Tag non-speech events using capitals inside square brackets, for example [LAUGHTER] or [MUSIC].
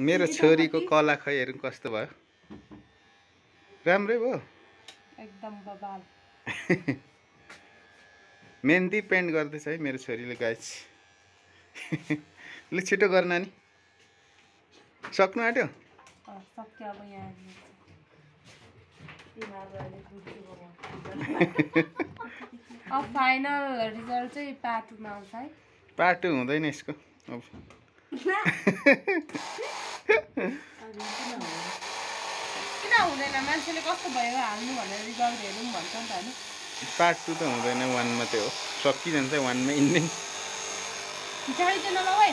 मेरो छोरीको कला खै हेरौँ कस्तो भयो? राम्रै भयो? एकदम बबाल। [LAUGHS] मेहन्दी पेन्ट गर्दैछ है मेरो छोरीले गाइस [LAUGHS] लु छिटो गर नानी। सक्नु आँट्यो? अब फाइनल रिजल्ट [LAUGHS] चाहिँ पाटुमा आउँछ है। पाटो हुँदैन यसको। अब। हुँदैन मान्छेले कस्तो भयो हाल्नु भनेर रिजल्ट हेरौँ भन्छ नि त होइन। पार्ट टू त हुँदैन वानमा त्यो हो। सकिजान्छ वानमै इन्डियन पछाडि चाहिँ नलगाइ